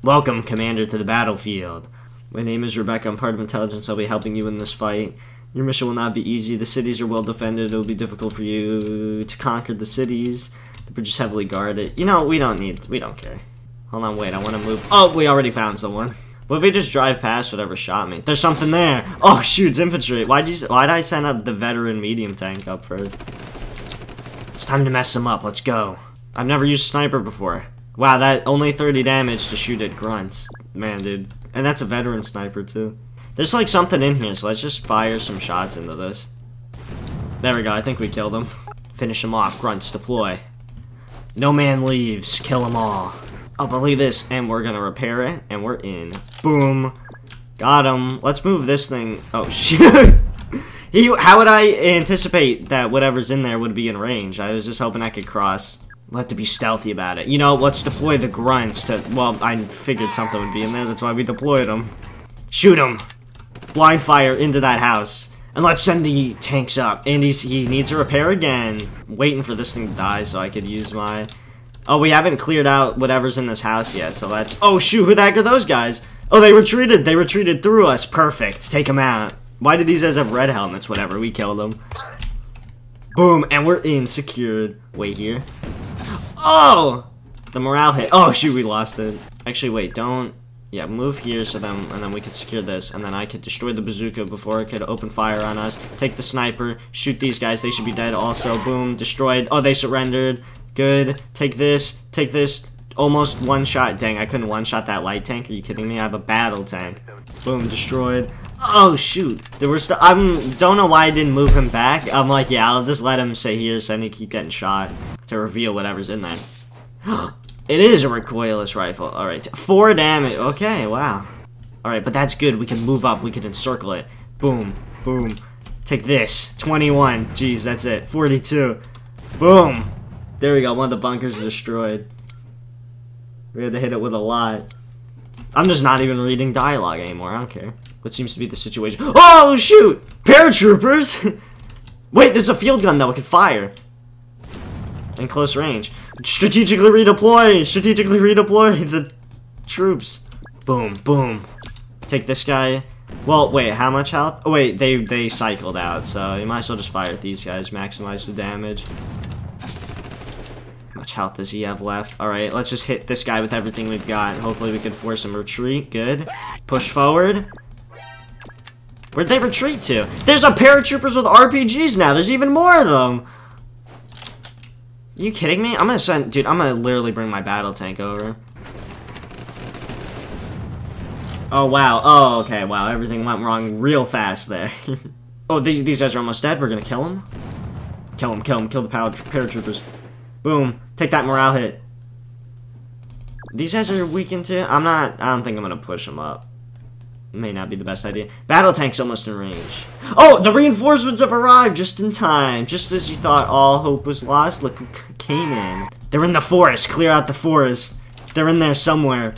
Welcome, Commander, to the battlefield. My name is Rebecca. I'm part of intelligence. I'll be helping you in this fight. Your mission will not be easy. The cities are well defended. It will be difficult for you to conquer the cities. The bridge is heavily guarded. You know, we don't need... We don't care. Hold on, wait. I want to move... Oh, we already found someone. What if we just drive past whatever shot me? There's something there. Oh, shoot, it's infantry. Why'd you... Why'd I send up the veteran medium tank up first? It's time to mess them up. Let's go. I've never used sniper before. Wow, that only 30 damage to shoot at grunts. Man, dude. And that's a veteran sniper, too. There's like something in here, so let's just fire some shots into this. There we go, I think we killed him. Finish him off, grunts deploy. No man leaves, kill them all. Oh, at this, and we're gonna repair it, and we're in. Boom. Got him. Let's move this thing. Oh, shit. he, how would I anticipate that whatever's in there would be in range? I was just hoping I could cross. We'll have to be stealthy about it. You know, let's deploy the grunts to... Well, I figured something would be in there. That's why we deployed them. Shoot them blind fire into that house. And let's send the tanks up. And he's, he needs a repair again. Waiting for this thing to die so I could use my... Oh, we haven't cleared out whatever's in this house yet, so let's... Oh, shoot, who the heck are those guys? Oh, they retreated. They retreated through us. Perfect. Take them out. Why did these guys have red helmets? Whatever, we killed them. Boom, and we're in, secured. Wait here. Oh! The morale hit. Oh, shoot, we lost it. Actually, wait, don't... Yeah, move here so then and then we could secure this, and then I could destroy the bazooka before it could open fire on us. Take the sniper, shoot these guys, they should be dead also. Boom, destroyed. Oh, they surrendered. Good. Take this, take this. Almost one shot. Dang, I couldn't one shot that light tank. Are you kidding me? I have a battle tank. Boom, destroyed. Oh shoot, there was. I don't know why I didn't move him back. I'm like, yeah, I'll just let him stay here so he keep getting shot to reveal whatever's in there. It is a recoilless rifle. Alright, four damage. Okay, wow. Alright, but that's good. We can move up. We can encircle it. Boom. Boom. Take this. 21. Jeez, that's it. 42. Boom. There we go. One of the bunkers destroyed. We had to hit it with a lot. I'm just not even reading dialogue anymore. I don't care. What seems to be the situation. Oh, shoot! Paratroopers! Wait, there's a field gun, though. It can fire. In close range. Strategically redeploy! Strategically redeploy the troops. Boom, boom. Take this guy. Well, wait, how much health? Oh, wait, they, they cycled out, so you might as well just fire at these guys, maximize the damage. How much health does he have left? Alright, let's just hit this guy with everything we've got. Hopefully we can force him retreat. Good. Push forward. Where'd they retreat to? There's a paratroopers with RPGs now. There's even more of them. You kidding me? I'm gonna send, dude, I'm gonna literally bring my battle tank over. Oh, wow. Oh, okay, wow. Everything went wrong real fast there. oh, these, these guys are almost dead. We're gonna kill them. Kill them, kill them, kill the paratroopers. Boom. Take that morale hit. These guys are weakened too? I'm not, I don't think I'm gonna push them up may not be the best idea. Battle tank's almost in range. Oh, the reinforcements have arrived just in time. Just as you thought all hope was lost, look who came in. They're in the forest. Clear out the forest. They're in there somewhere.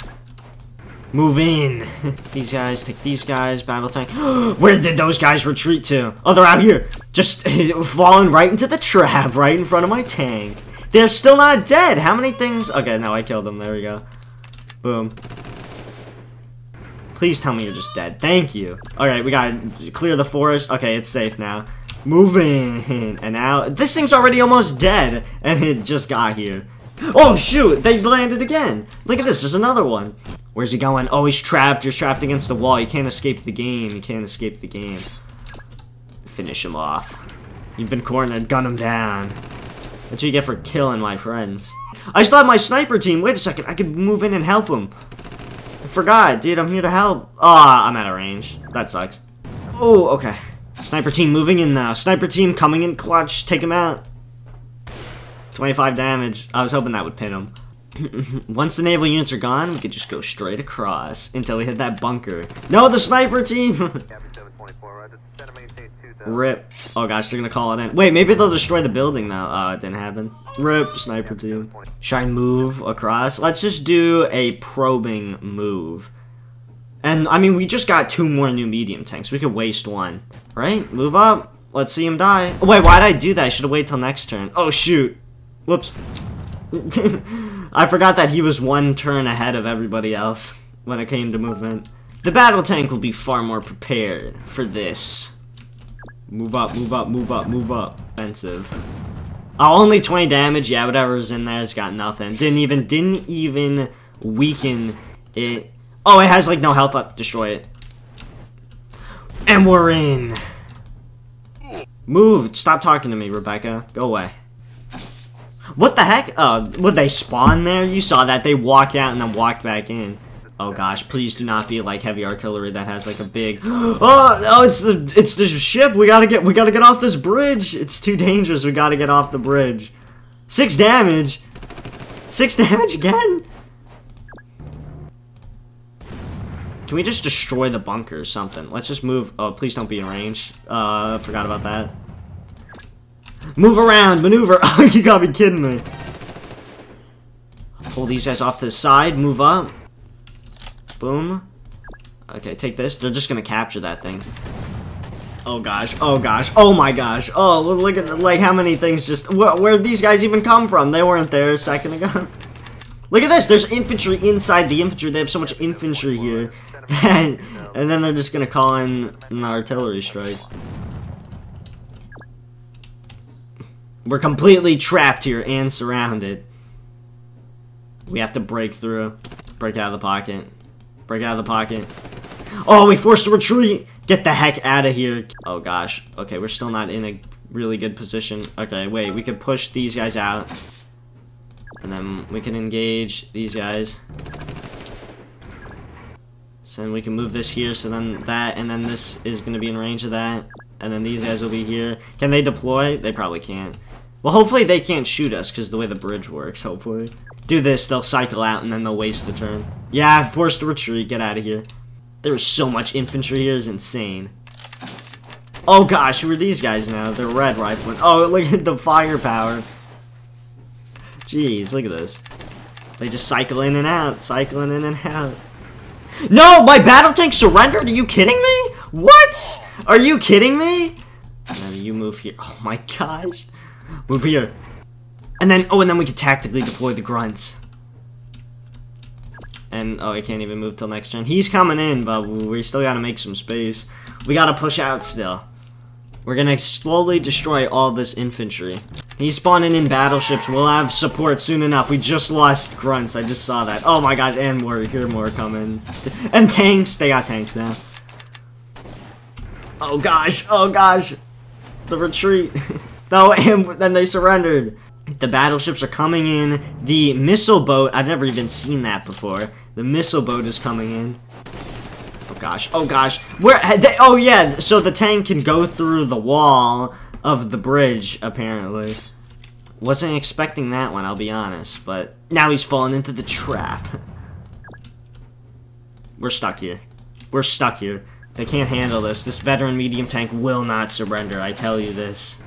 Move in. these guys, take these guys, battle tank. Where did those guys retreat to? Oh, they're out here. Just falling right into the trap, right in front of my tank. They're still not dead. How many things? Okay, no, I killed them. There we go. Boom. Please tell me you're just dead. Thank you. Alright, we gotta clear the forest. Okay, it's safe now. Moving. And now, this thing's already almost dead. And it just got here. Oh, shoot! They landed again! Look at this, there's another one. Where's he going? Oh, he's trapped. You're trapped against the wall. You can't escape the game. You can't escape the game. Finish him off. You've been cornered. Gun him down. That's what you get for killing my friends. I still have my sniper team. Wait a second. I can move in and help him forgot, dude. I'm here to help. Ah, oh, I'm out of range. That sucks. Oh, okay. Sniper team moving in now. Sniper team coming in clutch. Take him out. 25 damage. I was hoping that would pin him. Once the naval units are gone, we could just go straight across until we hit that bunker. No, the sniper team! Rip. Oh gosh, they're gonna call it in. Wait, maybe they'll destroy the building now. Uh, it didn't happen. Rip, sniper team. Should I move across? Let's just do a probing move. And, I mean, we just got two more new medium tanks. We could waste one. Right? Move up. Let's see him die. Oh, wait, why'd I do that? I should have waited till next turn. Oh, shoot. Whoops. I forgot that he was one turn ahead of everybody else when it came to movement. The battle tank will be far more prepared for this. Move up, move up, move up, move up. Offensive. Oh, only 20 damage. Yeah, whatever's in there has got nothing. Didn't even, didn't even weaken it. Oh, it has like no health up. Destroy it. And we're in. Move. Stop talking to me, Rebecca. Go away. What the heck? Uh, would they spawn there? You saw that. They walked out and then walked back in. Oh gosh, please do not be like heavy artillery that has like a big Oh, oh it's the it's the ship. We got to get we got to get off this bridge. It's too dangerous. We got to get off the bridge. 6 damage. 6 damage again. Can we just destroy the bunker or something? Let's just move. Oh, please don't be in range. Uh, forgot about that. Move around, maneuver. Oh, you gotta be kidding me. Pull these guys off to the side, move up. Boom. Okay, take this. They're just gonna capture that thing. Oh gosh, oh gosh, oh my gosh. Oh, look at, like, how many things just, where, where these guys even come from? They weren't there a second ago. look at this, there's infantry inside the infantry. They have so much infantry here. and then they're just gonna call in an artillery strike. We're completely trapped here and surrounded. We have to break through. Break out of the pocket. Break out of the pocket. Oh, we forced a retreat! Get the heck out of here. Oh gosh. Okay, we're still not in a really good position. Okay, wait, we could push these guys out. And then we can engage these guys. So then we can move this here, so then that, and then this is going to be in range of that. And then these guys will be here. Can they deploy? They probably can't. Well, hopefully they can't shoot us, because the way the bridge works, hopefully. Do this, they'll cycle out, and then they'll waste the turn. Yeah, forced to retreat, get out of here. There is so much infantry here. It's insane. Oh gosh, who are these guys now? They're red riflemen. Oh, look at the firepower. Jeez, look at this. They just cycle in and out, cycling in and out. No, my battle tank surrendered? Are you kidding me? What? Are you kidding me? You move here. Oh my gosh. Move here. And then, oh, and then we can tactically deploy the grunts. And, oh, I can't even move till next turn. He's coming in, but we still gotta make some space. We gotta push out still. We're gonna slowly destroy all this infantry. He's spawning in battleships. We'll have support soon enough. We just lost grunts. I just saw that. Oh my gosh, and more. Here more coming. And tanks. They got tanks now. Oh gosh. Oh gosh. The retreat. no, and then they surrendered. The battleships are coming in. The missile boat, I've never even seen that before. The missile boat is coming in. Oh gosh, oh gosh. Where, they, oh yeah, so the tank can go through the wall of the bridge, apparently. Wasn't expecting that one, I'll be honest, but now he's fallen into the trap. We're stuck here. We're stuck here. They can't handle this. This veteran medium tank will not surrender, I tell you this.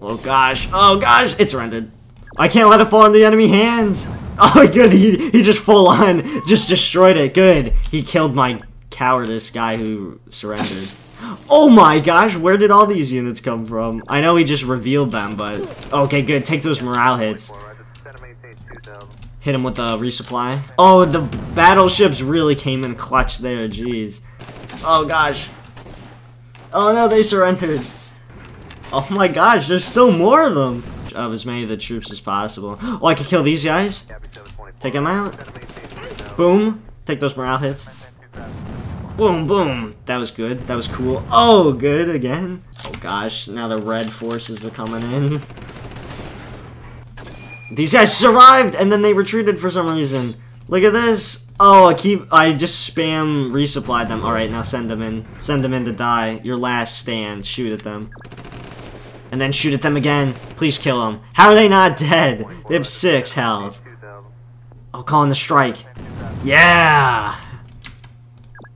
Oh gosh, oh gosh, it's surrendered. I can't let it fall in the enemy hands. Oh good, he, he just full on just destroyed it. Good, he killed my cowardice guy who surrendered. Oh my gosh, where did all these units come from? I know he just revealed them, but... Okay, good, take those morale hits. Hit him with the resupply. Oh, the battleships really came in clutch there, jeez. Oh gosh. Oh no, they surrendered. Oh my gosh, there's still more of them! Of as many of the troops as possible. Oh, I can kill these guys? Take them out. Boom. Take those morale hits. Boom, boom. That was good. That was cool. Oh, good again. Oh gosh, now the red forces are coming in. These guys survived, and then they retreated for some reason. Look at this. Oh, I keep. I just spam resupplied them. All right, now send them in. Send them in to die. Your last stand. Shoot at them. And then shoot at them again. Please kill them. How are they not dead? They have six health. Oh, calling the strike. Yeah!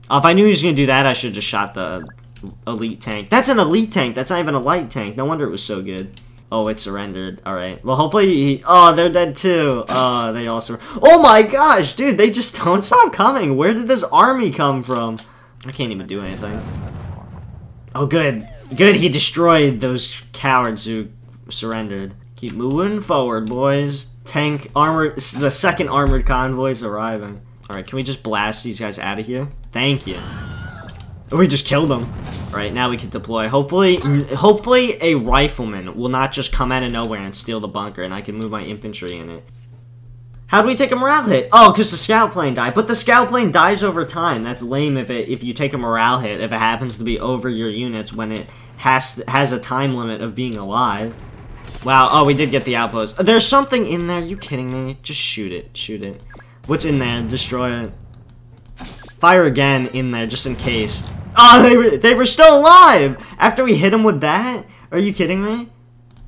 Oh, if I knew he was going to do that, I should have just shot the elite tank. That's an elite tank. That's not even a light tank. No wonder it was so good. Oh, it surrendered. Alright. Well, hopefully he... Oh, they're dead too. Oh, they also... Oh my gosh, dude. They just don't stop coming. Where did this army come from? I can't even do anything. Oh, good. Good, he destroyed those cowards who surrendered. Keep moving forward, boys. Tank armored. This is the second armored convoy's arriving. All right, can we just blast these guys out of here? Thank you. Oh, we just killed them. All right, now we can deploy. Hopefully, hopefully a rifleman will not just come out of nowhere and steal the bunker, and I can move my infantry in it. How do we take a morale hit? Oh, because the scout plane died. But the scout plane dies over time. That's lame if it if you take a morale hit if it happens to be over your units when it has has a time limit of being alive. Wow. Oh, we did get the outpost. There's something in there. you kidding me? Just shoot it. Shoot it. What's in there? Destroy it. Fire again in there just in case. Oh, they were they were still alive after we hit them with that. Are you kidding me?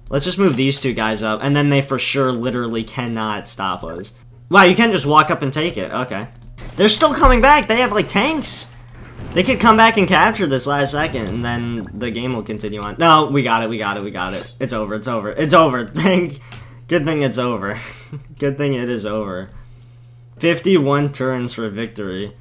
Let's just move these two guys up, and then they for sure literally cannot stop us. Wow, you can just walk up and take it. Okay. They're still coming back. They have, like, tanks. They could come back and capture this last second, and then the game will continue on. No, we got it, we got it, we got it. It's over, it's over, it's over. Thank, good thing it's over. good thing it is over. 51 turns for victory.